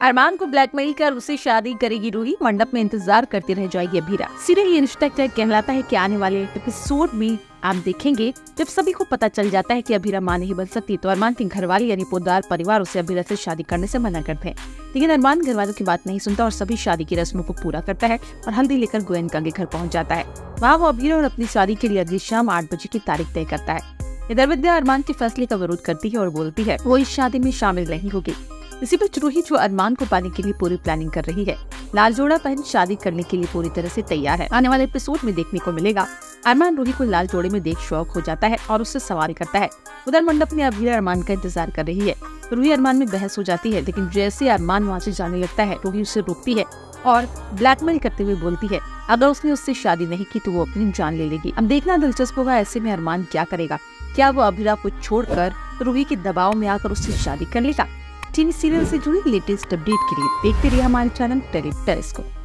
अरमान को ब्लैकमेल कर उसे शादी करेगी रूही। मंडप में इंतज़ार करती रह जाएगी अभीरा। सीरियल इंस्पेक्टर कहलाता है कि आने वाले एपिसोड में आप देखेंगे, जब सभी को पता चल जाता है कि अभीरा माँ नहीं बन सकती तो अरमान के घर वाले यानी पोदार परिवार उसे अभीरा से शादी करने से मना करते हैं। लेकिन अरमान घर वालों की बात नहीं सुनता और सभी शादी की रस्मों को पूरा करता है और हल्दी लेकर गोयनका के घर पहुँच जाता है। वहाँ वो अभीरा और अपनी शादी के लिए अगली शाम आठ बजे की तारीख तय करता है। इधर विद्या अरमान के फैसले का विरोध करती है और बोलती है, वो इस शादी में शामिल नहीं होगी। इसी पर रूही जो अरमान को पाने के लिए पूरी प्लानिंग कर रही है। लाल जोड़ा पहन शादी करने के लिए पूरी तरह से तैयार है। आने वाले एपिसोड में देखने को मिलेगा। अरमान रूही को लाल जोड़े में देख शौक हो जाता है और उससे सवारी करता है, उधर मंडप में अभी अरमान का इंतज़ार कर रही है रूही अरमान में बहस हो जाती है, लेकिन जैसे अरमान वहाँ से जाने लगता है, रूही उसे रोकती है और ब्लैकमेल करते हुए बोलती है, अगर उसने उससे शादी नहीं की तो वो अपनी जान ले लेगी। अब देखना दिलचस्प होगा ऐसे में अरमान क्या करेगा। क्या वो अभिरा को छोड़कर रूही के दबाव में आकर उससे शादी कर लेगा? टीवी सीरियल से जुड़ी लेटेस्ट अपडेट के लिए देखते रहिए हमारे चैनल टेलीटेलिस्कोप।